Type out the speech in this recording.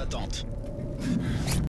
attente.